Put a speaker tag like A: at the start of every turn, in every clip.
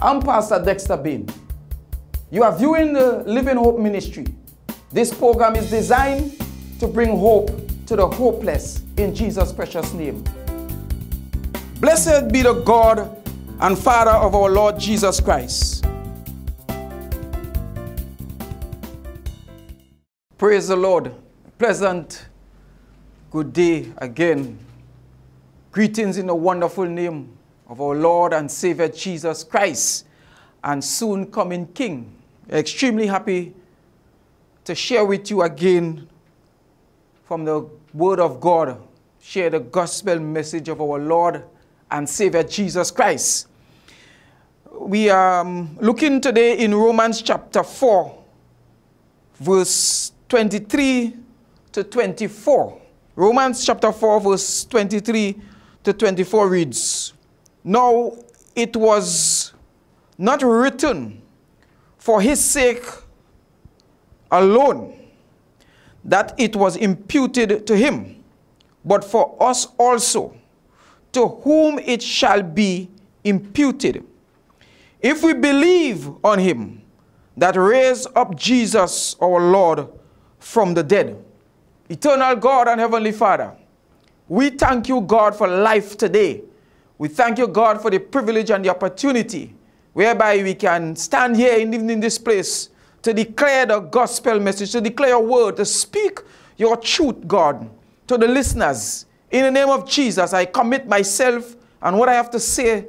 A: I'm Pastor Dexter Bain. You are viewing the Living Hope Ministry. This program is designed to bring hope to the hopeless in Jesus' precious name. Blessed be the God and Father of our Lord Jesus Christ. Praise the Lord. Pleasant good day again. Greetings in the wonderful name of our Lord and Savior Jesus Christ and soon coming King. Extremely happy to share with you again from the Word of God, share the gospel message of our Lord and Savior Jesus Christ. We are um, looking today in Romans chapter 4, verse 23 to 24. Romans chapter 4, verse 23 to 24 reads, now it was not written for his sake alone that it was imputed to him, but for us also, to whom it shall be imputed. If we believe on him that raised up Jesus our Lord from the dead. Eternal God and Heavenly Father, we thank you, God, for life today. We thank you, God, for the privilege and the opportunity whereby we can stand here in, in this place to declare the gospel message, to declare your word, to speak your truth, God, to the listeners. In the name of Jesus, I commit myself and what I have to say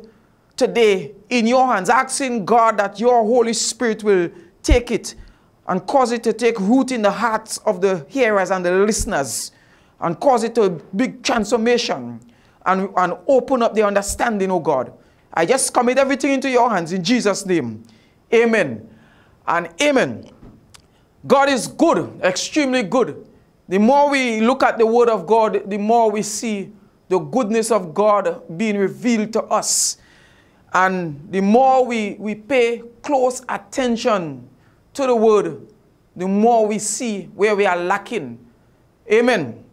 A: today in your hands, asking God that your Holy Spirit will take it and cause it to take root in the hearts of the hearers and the listeners and cause it to big transformation and, and open up the understanding, oh God. I just commit everything into your hands in Jesus' name. Amen. And amen. God is good, extremely good. The more we look at the Word of God, the more we see the goodness of God being revealed to us. And the more we, we pay close attention to the Word, the more we see where we are lacking. Amen.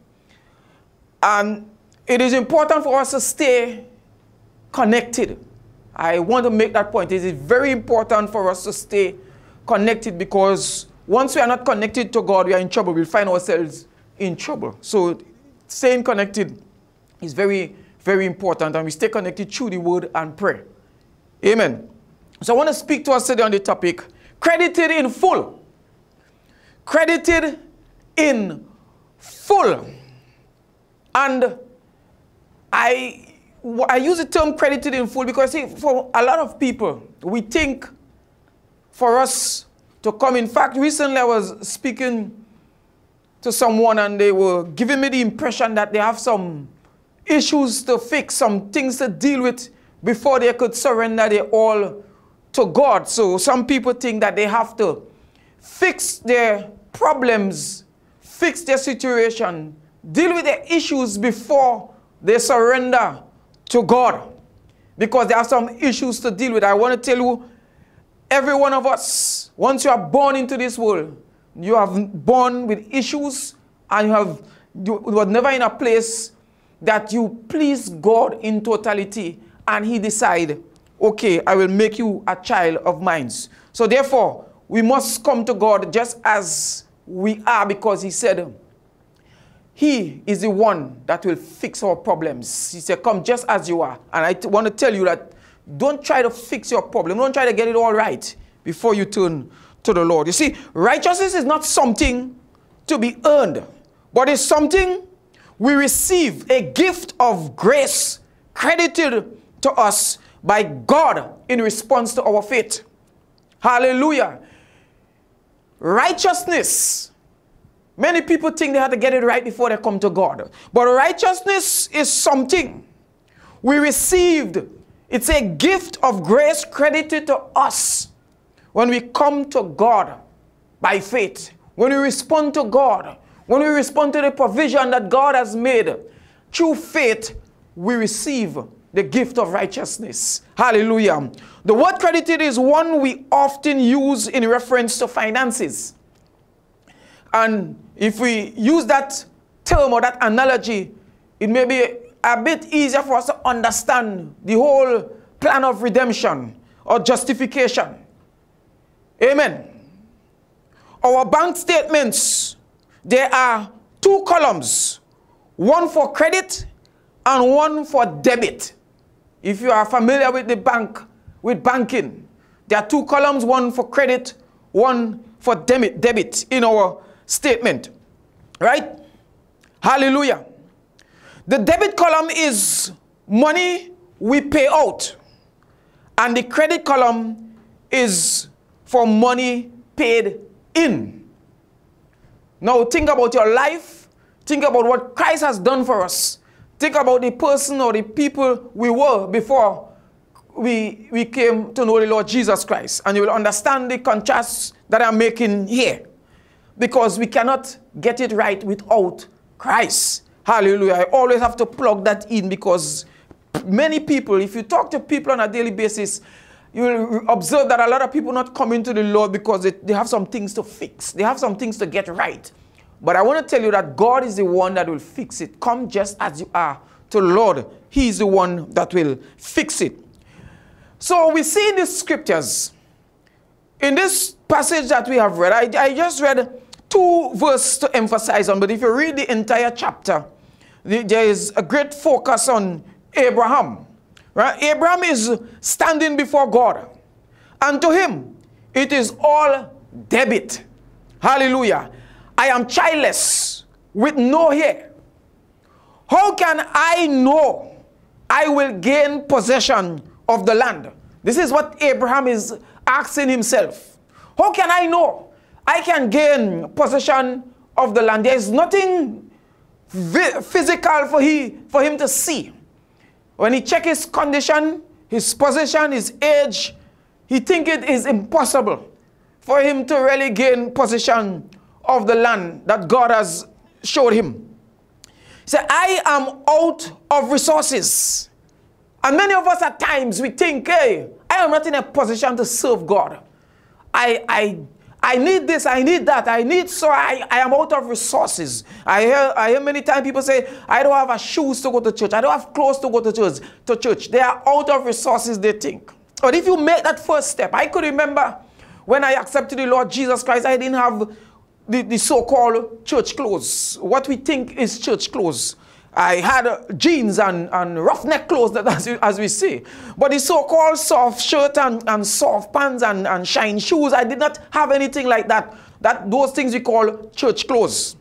A: And it is important for us to stay connected. I want to make that point. It is very important for us to stay connected because once we are not connected to God, we are in trouble. We'll find ourselves in trouble. So staying connected is very, very important. And we stay connected through the word and prayer. Amen. So I want to speak to us today on the topic credited in full. Credited in full. And I, I use the term credited in full because see, for a lot of people, we think for us to come. In fact, recently I was speaking to someone and they were giving me the impression that they have some issues to fix, some things to deal with before they could surrender their all to God. So some people think that they have to fix their problems, fix their situation, deal with their issues before they surrender to God because there are some issues to deal with. I want to tell you, every one of us, once you are born into this world, you have born with issues and you have you were never in a place that you please God in totality and he decide, okay, I will make you a child of mine. So therefore, we must come to God just as we are because he said, he is the one that will fix our problems. He said, Come just as you are. And I want to tell you that don't try to fix your problem. Don't try to get it all right before you turn to the Lord. You see, righteousness is not something to be earned, but it's something we receive a gift of grace credited to us by God in response to our faith. Hallelujah. Righteousness Many people think they have to get it right before they come to God. But righteousness is something we received. It's a gift of grace credited to us when we come to God by faith. When we respond to God. When we respond to the provision that God has made. Through faith, we receive the gift of righteousness. Hallelujah. The word credited is one we often use in reference to finances. And if we use that term or that analogy, it may be a bit easier for us to understand the whole plan of redemption or justification. Amen. Our bank statements, there are two columns, one for credit and one for debit. If you are familiar with the bank, with banking, there are two columns, one for credit, one for debit, debit in our statement. Right? Hallelujah. The debit column is money we pay out. And the credit column is for money paid in. Now think about your life. Think about what Christ has done for us. Think about the person or the people we were before we, we came to know the Lord Jesus Christ. And you will understand the contrast that I'm making here. Because we cannot get it right without Christ. Hallelujah. I always have to plug that in because many people, if you talk to people on a daily basis, you will observe that a lot of people not coming to the Lord because they, they have some things to fix. They have some things to get right. But I want to tell you that God is the one that will fix it. Come just as you are to the Lord. He is the one that will fix it. So we see in the scriptures, in this passage that we have read, I, I just read two verses to emphasize on, but if you read the entire chapter, there is a great focus on Abraham. Right? Abraham is standing before God. And to him, it is all debit. Hallelujah. I am childless with no heir. How can I know I will gain possession of the land? This is what Abraham is asking himself. How can I know I can gain possession of the land? There is nothing physical for, he, for him to see. When he check his condition, his position, his age, he think it is impossible for him to really gain possession of the land that God has showed him. He said, I am out of resources. And many of us at times we think, hey, I am not in a position to serve God. I, I I need this, I need that, I need so I, I am out of resources. I hear I hear many times people say, I don't have a shoes to go to church, I don't have clothes to go to church to church. They are out of resources, they think. But if you make that first step, I could remember when I accepted the Lord Jesus Christ, I didn't have the, the so-called church clothes. What we think is church clothes. I had uh, jeans and, and roughneck clothes, that, as, as we say. But the so-called soft shirt and, and soft pants and, and shine shoes, I did not have anything like that. That Those things we call church clothes.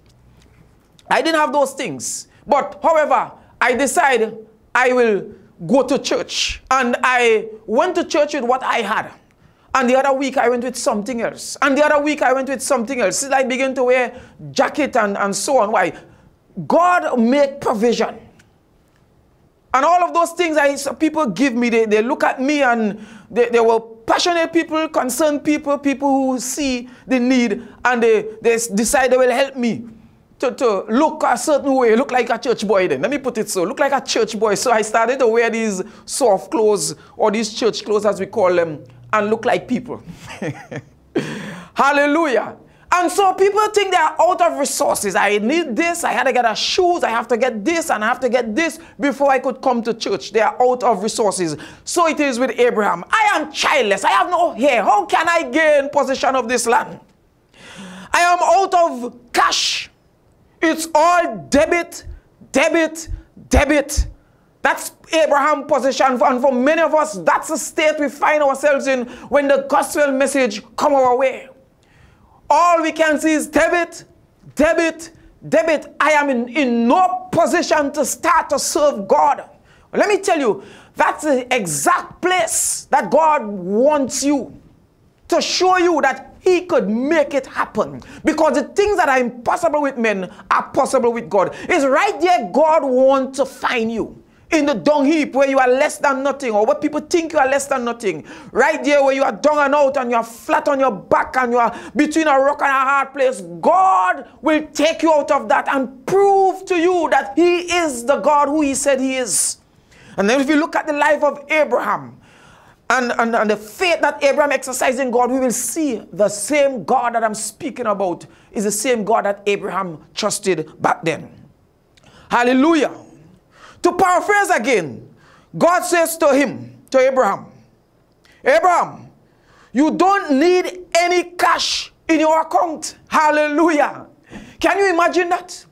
A: I didn't have those things. But, however, I decided I will go to church. And I went to church with what I had. And the other week I went with something else. And the other week I went with something else. I began to wear jacket and, and so on. Why? God make provision. And all of those things I, people give me, they, they look at me and they, they were passionate people, concerned people, people who see the need and they, they decide they will help me to, to look a certain way, look like a church boy then. Let me put it so, look like a church boy. So I started to wear these soft clothes or these church clothes as we call them and look like people. Hallelujah. And so people think they are out of resources. I need this, I had to get a shoes, I have to get this, and I have to get this before I could come to church. They are out of resources. So it is with Abraham. I am childless, I have no heir. How can I gain possession of this land? I am out of cash. It's all debit, debit, debit. That's Abraham position. And for many of us, that's the state we find ourselves in when the gospel message come our way. All we can see is debit, debit, debit. I am in, in no position to start to serve God. Let me tell you, that's the exact place that God wants you to show you that He could make it happen. Because the things that are impossible with men are possible with God. It's right there God wants to find you in the dung heap where you are less than nothing or where people think you are less than nothing. Right there where you are dung and out and you are flat on your back and you are between a rock and a hard place. God will take you out of that and prove to you that He is the God who He said He is. And then if you look at the life of Abraham, and, and, and the faith that Abraham exercised in God, we will see the same God that I'm speaking about is the same God that Abraham trusted back then. Hallelujah. To paraphrase again, God says to him, to Abraham, Abraham, you don't need any cash in your account. Hallelujah. Can you imagine that?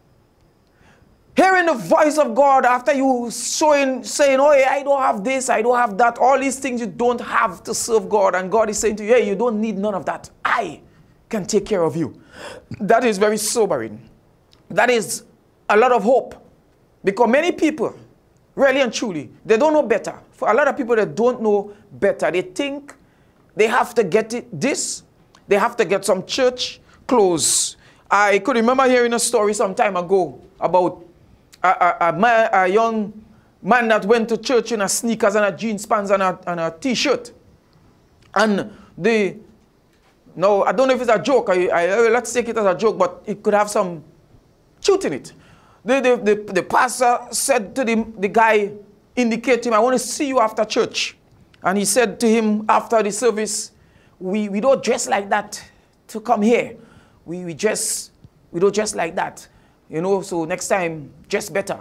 A: Hearing the voice of God after you showing, saying, Oh, I don't have this, I don't have that, all these things you don't have to serve God. And God is saying to you, Hey, you don't need none of that. I can take care of you. That is very sobering. That is a lot of hope. Because many people, really and truly, they don't know better. For a lot of people that don't know better, they think they have to get it this, they have to get some church clothes. I could remember hearing a story some time ago about a, a, a, man, a young man that went to church in a sneakers and a jeans pants and a, and a t-shirt. And the, no, I don't know if it's a joke. I, I, let's take it as a joke, but it could have some truth in it. The, the, the, the pastor said to the, the guy, indicate him, I want to see you after church. And he said to him after the service, we, we don't dress like that to come here. We, we dress, we don't dress like that. You know, so next time, dress better.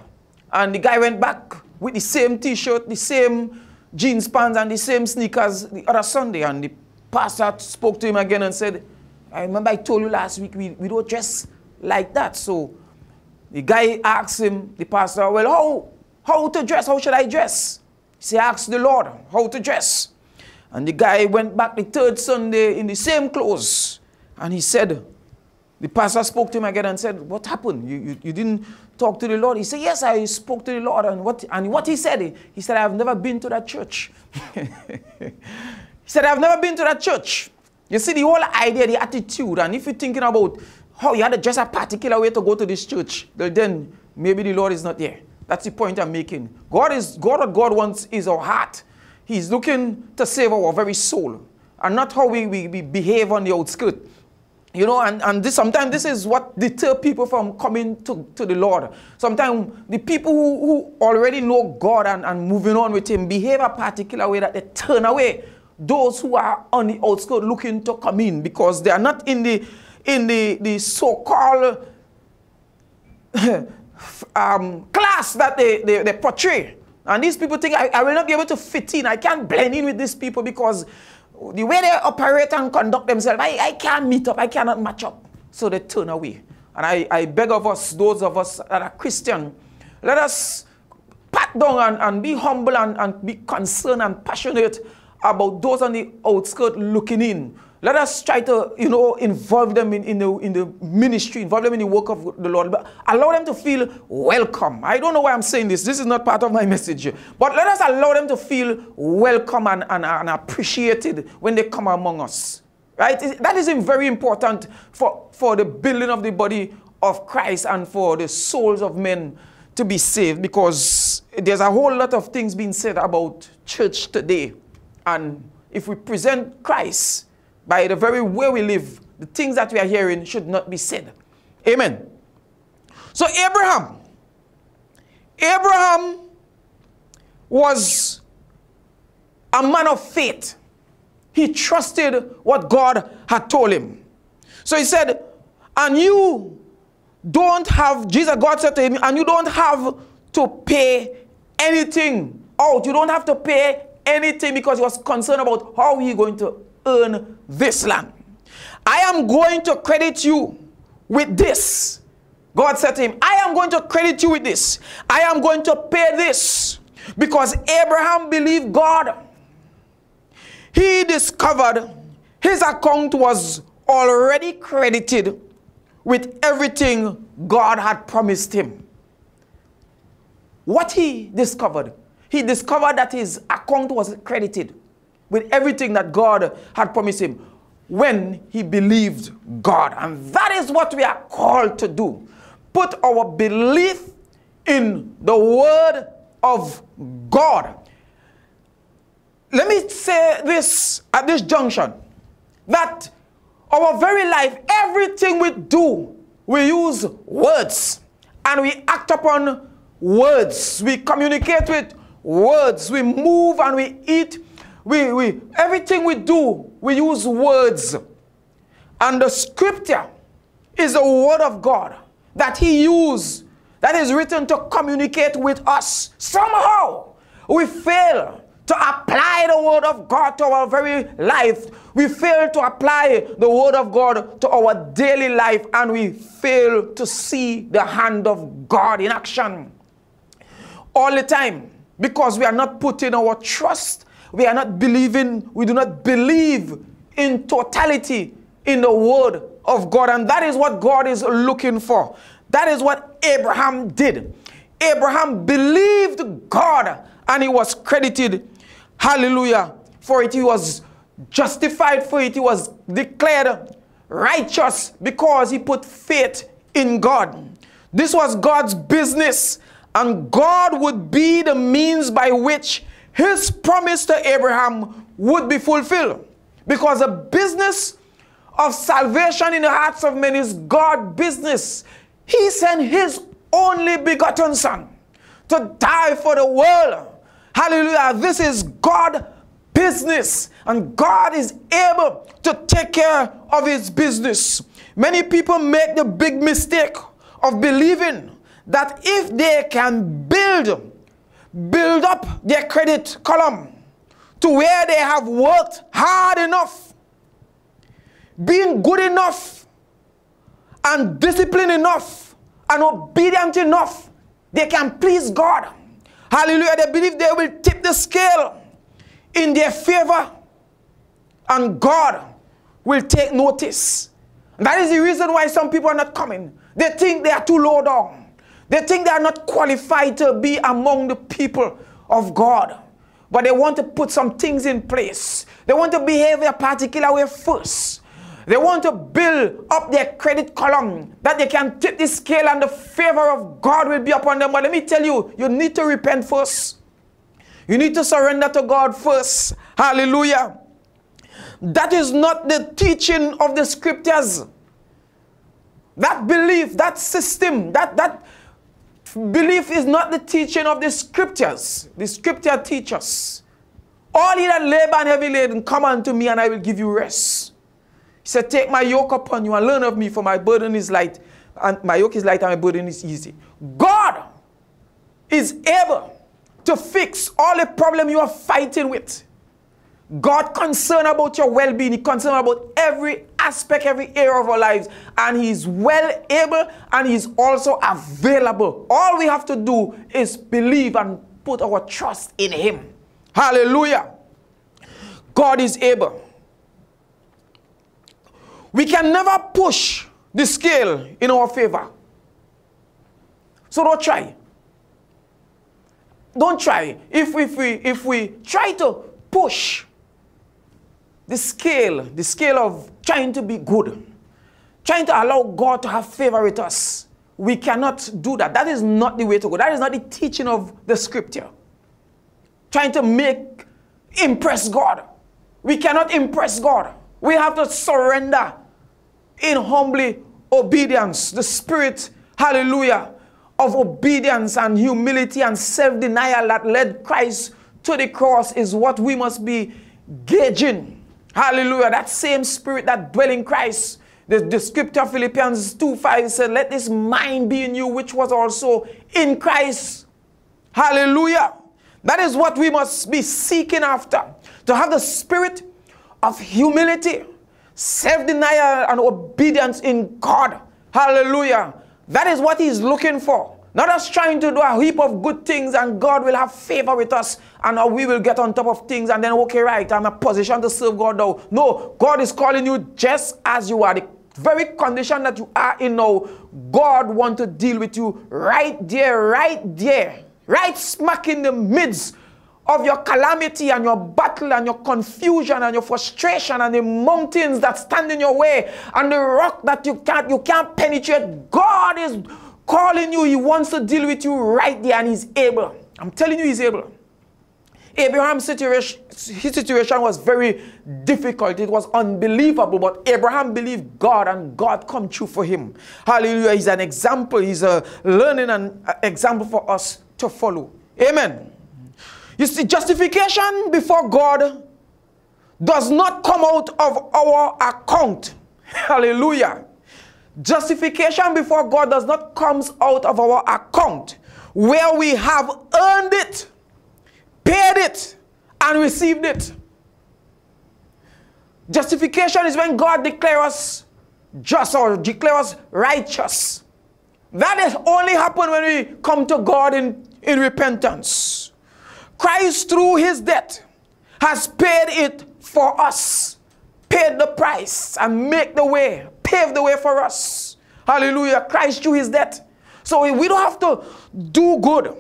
A: And the guy went back with the same t-shirt, the same jeans pants, and the same sneakers the other Sunday. And the pastor spoke to him again and said, I remember I told you last week, we, we don't dress like that. So the guy asked him, the pastor, well, how, how to dress? How should I dress? He said, ask the Lord how to dress. And the guy went back the third Sunday in the same clothes. And he said, the pastor spoke to him again and said, What happened? You, you, you, didn't talk to the Lord? He said, Yes, I spoke to the Lord. And what, and what he said, he said, I've never been to that church. he said, I've never been to that church. You see, the whole idea, the attitude, and if you're thinking about how you had to dress a particular way to go to this church, then maybe the Lord is not there. That's the point I'm making. God is God what God wants is our heart. He's looking to save our very soul. And not how we, we, we behave on the outskirt. You know, and, and this, sometimes this is what deter people from coming to, to the Lord. Sometimes the people who, who already know God and, and moving on with Him behave a particular way that they turn away those who are on the outskirts looking to come in because they are not in the, in the, the so-called um, class that they, they, they portray. And these people think, I, I will not be able to fit in. I can't blend in with these people because the way they operate and conduct themselves, I, I can't meet up, I cannot match up. So they turn away. And I, I beg of us, those of us that are Christian, let us pat down and, and be humble and, and be concerned and passionate about those on the outskirts looking in let us try to, you know, involve them in, in, the, in the ministry, involve them in the work of the Lord, but allow them to feel welcome. I don't know why I'm saying this. This is not part of my message. But let us allow them to feel welcome and, and, and appreciated when they come among us. Right? That is very important for, for the building of the body of Christ and for the souls of men to be saved because there's a whole lot of things being said about church today. And if we present Christ, by the very way we live, the things that we are hearing should not be said. Amen. So Abraham, Abraham was a man of faith. He trusted what God had told him. So he said, and you don't have, Jesus, God said to him, and you don't have to pay anything out. You don't have to pay anything because he was concerned about how he going to earn this land. I am going to credit you with this. God said to him, I am going to credit you with this. I am going to pay this. Because Abraham believed God. He discovered his account was already credited with everything God had promised him. What he discovered? He discovered that his account was credited with everything that God had promised him when he believed God. And that is what we are called to do. Put our belief in the word of God. Let me say this at this junction that our very life, everything we do, we use words and we act upon words. We communicate with words. We move and we eat we, we, everything we do, we use words. And the scripture is the word of God that he used, that is written to communicate with us. Somehow, we fail to apply the word of God to our very life. We fail to apply the word of God to our daily life and we fail to see the hand of God in action all the time because we are not putting our trust, we are not believing, we do not believe in totality in the word of God. And that is what God is looking for. That is what Abraham did. Abraham believed God and he was credited, hallelujah, for it. He was justified for it. He was declared righteous because he put faith in God. This was God's business, and God would be the means by which his promise to Abraham would be fulfilled. Because the business of salvation in the hearts of men is God business. He sent his only begotten son to die for the world. Hallelujah. This is God business and God is able to take care of his business. Many people make the big mistake of believing that if they can build build up their credit column to where they have worked hard enough, being good enough, and disciplined enough, and obedient enough, they can please God. Hallelujah. They believe they will tip the scale in their favor, and God will take notice. That is the reason why some people are not coming. They think they are too low down. They think they are not qualified to be among the people of God. But they want to put some things in place. They want to behave a particular way first. They want to build up their credit column that they can tip the scale and the favor of God will be upon them. But let me tell you, you need to repent first. You need to surrender to God first. Hallelujah. That is not the teaching of the scriptures. That belief, that system, that, that belief is not the teaching of the scriptures. The scripture teaches. All ye that labor and heavy laden, come unto me and I will give you rest. He said, Take my yoke upon you and learn of me, for my burden is light, and my yoke is light and my burden is easy. God is able to fix all the problem you are fighting with. God concerned about your well-being. He concerned about every aspect, every area of our lives. And He's well able and He's also available. All we have to do is believe and put our trust in Him. Hallelujah. God is able. We can never push the scale in our favor. So don't try. Don't try. If, if, we, if we try to push the scale, the scale of trying to be good, trying to allow God to have favor with us, we cannot do that. That is not the way to go. That is not the teaching of the scripture. Trying to make, impress God. We cannot impress God. We have to surrender in humbly obedience. The spirit, hallelujah, of obedience and humility and self denial that led Christ to the cross is what we must be gauging. Hallelujah. That same spirit that dwell in Christ. The, the scripture Philippians 2 5 said, Let this mind be in you, which was also in Christ. Hallelujah. That is what we must be seeking after. To have the spirit of humility, self denial, and obedience in God. Hallelujah. That is what He's looking for. Not us trying to do a heap of good things and God will have favor with us and we will get on top of things and then, okay, right, I'm in a position to serve God now. No, God is calling you just as you are. The very condition that you are in now, God want to deal with you right there, right there, right smack in the midst of your calamity and your battle and your confusion and your frustration and the mountains that stand in your way and the rock that you can't you can't penetrate god is calling you he wants to deal with you right there and he's able. I'm telling you he's able. Abraham's situation his situation was very difficult. It was unbelievable but abraham believed god and god come true for him. Hallelujah. He's an example. He's a learning and example for us to follow. Amen. You see, justification before God does not come out of our account. Hallelujah. Justification before God does not come out of our account where we have earned it, paid it, and received it. Justification is when God declares us just or declares us righteous. That has only happened when we come to God in, in repentance. Christ, through his death, has paid it for us, paid the price, and make the way, paved the way for us. Hallelujah. Christ through his death. So we don't have to do good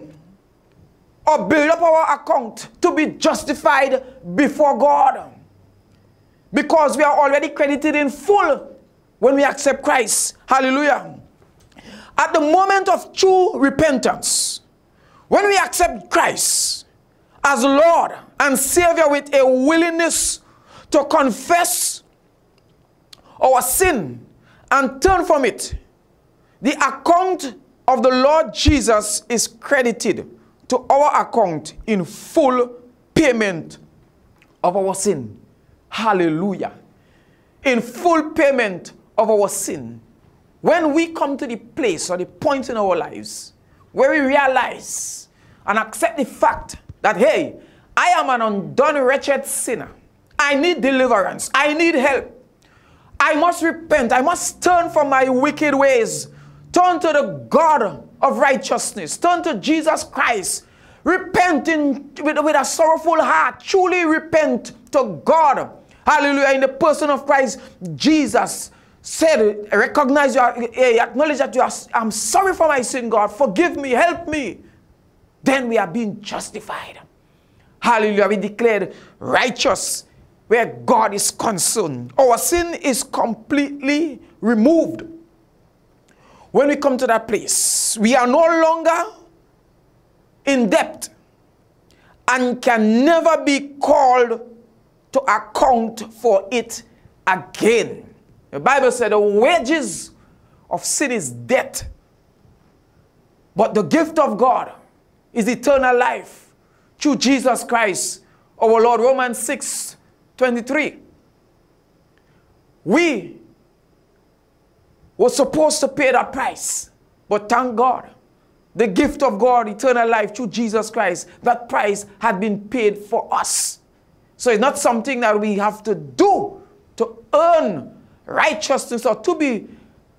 A: or build up our account to be justified before God. Because we are already credited in full when we accept Christ. Hallelujah. At the moment of true repentance, when we accept Christ as Lord and Savior with a willingness to confess our sin and turn from it, the account of the Lord Jesus is credited to our account in full payment of our sin. Hallelujah. In full payment of our sin. When we come to the place or the point in our lives where we realize and accept the fact that, hey, I am an undone, wretched sinner. I need deliverance. I need help. I must repent. I must turn from my wicked ways. Turn to the God of righteousness. Turn to Jesus Christ. Repent in, with, with a sorrowful heart. Truly repent to God. Hallelujah. In the person of Christ, Jesus said, recognize, you eh, acknowledge that you are, I'm sorry for my sin, God. Forgive me, help me. Then we are being justified. Hallelujah. We declared righteous where God is concerned. Our sin is completely removed. When we come to that place, we are no longer in debt and can never be called to account for it again. The Bible said the wages of sin is death, but the gift of God is eternal life through Jesus Christ, our Lord. Romans 6 23. We were supposed to pay that price, but thank God. The gift of God, eternal life through Jesus Christ, that price had been paid for us. So it's not something that we have to do to earn righteousness or to be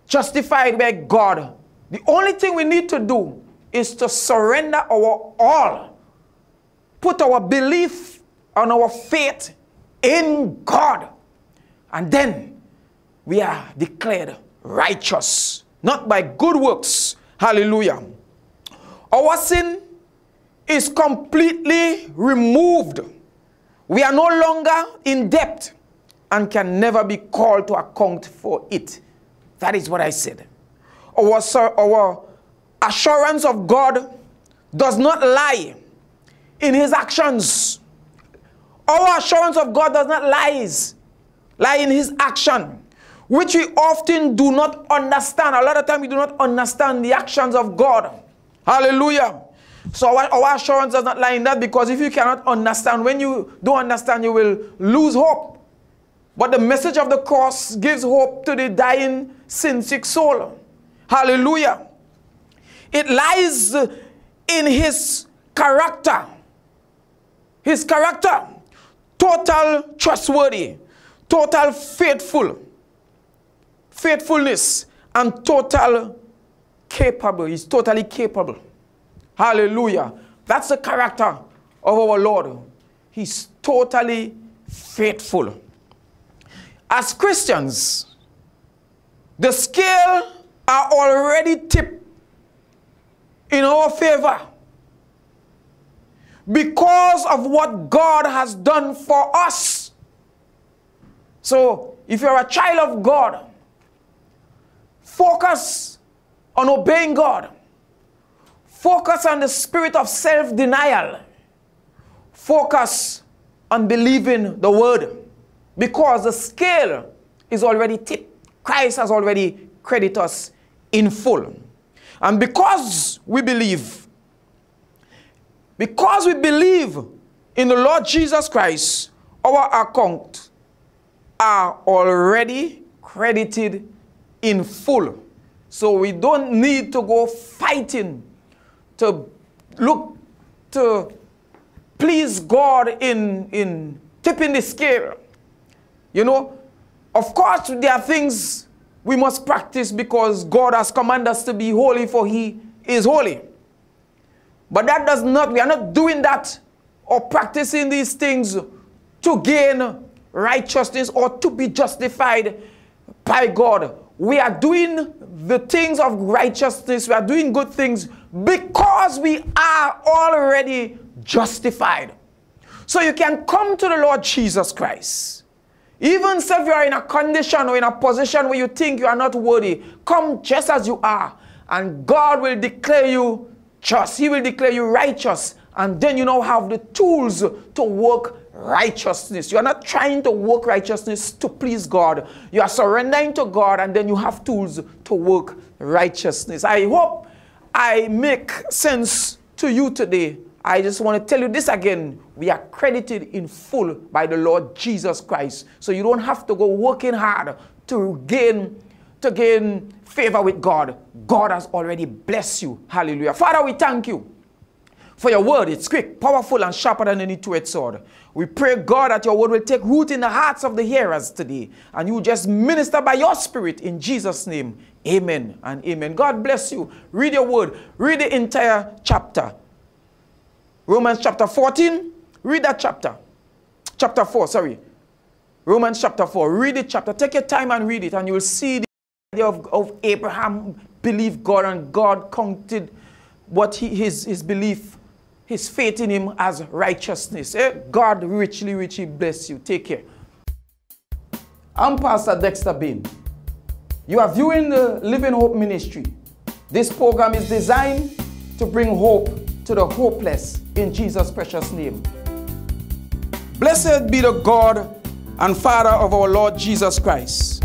A: justified by God. The only thing we need to do is to surrender our all, put our belief and our faith in God. And then we are declared righteous, not by good works. Hallelujah. Our sin is completely removed we are no longer in debt and can never be called to account for it. That is what I said. Our, our assurance of God does not lie in his actions. Our assurance of God does not lies, lie in his action, which we often do not understand. A lot of time we do not understand the actions of God. Hallelujah. So our, our assurance does not lie in that because if you cannot understand, when you don't understand, you will lose hope. But the message of the cross gives hope to the dying, sin-sick soul. Hallelujah. It lies in his character. His character. Total trustworthy. Total faithful. Faithfulness. And total capable. He's totally capable. Hallelujah. That's the character of our Lord. He's totally faithful. As Christians, the scale are already tipped in our favor because of what God has done for us. So, if you're a child of God, focus on obeying God Focus on the spirit of self denial. Focus on believing the word because the scale is already tipped. Christ has already credited us in full. And because we believe, because we believe in the Lord Jesus Christ, our account are already credited in full. So we don't need to go fighting to look to please God in, in tipping the scale. You know, of course, there are things we must practice because God has commanded us to be holy, for He is holy. But that does not, we are not doing that or practicing these things to gain righteousness or to be justified by God. We are doing the things of righteousness, we are doing good things because we are already justified. So you can come to the Lord Jesus Christ. Even if you are in a condition or in a position where you think you are not worthy, come just as you are, and God will declare you just. He will declare you righteous, and then you now have the tools to work righteousness. You are not trying to work righteousness to please God. You are surrendering to God, and then you have tools to work righteousness. I hope I make sense to you today. I just want to tell you this again. We are credited in full by the Lord Jesus Christ. So you don't have to go working hard to gain to gain favor with God. God has already blessed you. Hallelujah. Father, we thank you for your word. It's quick, powerful, and sharper than any two-edged sword. We pray, God, that your word will take root in the hearts of the hearers today. And you just minister by your spirit in Jesus' name. Amen and amen. God bless you. Read your word. Read the entire chapter. Romans chapter 14. Read that chapter. Chapter 4, sorry. Romans chapter 4. Read the chapter. Take your time and read it, and you will see of, of Abraham believed God, and God counted what he, his, his belief, his faith in him as righteousness. Eh? God richly, richly bless you. Take care. I'm Pastor Dexter Bain. You are viewing the Living Hope Ministry. This program is designed to bring hope to the hopeless in Jesus' precious name. Blessed be the God and Father of our Lord Jesus Christ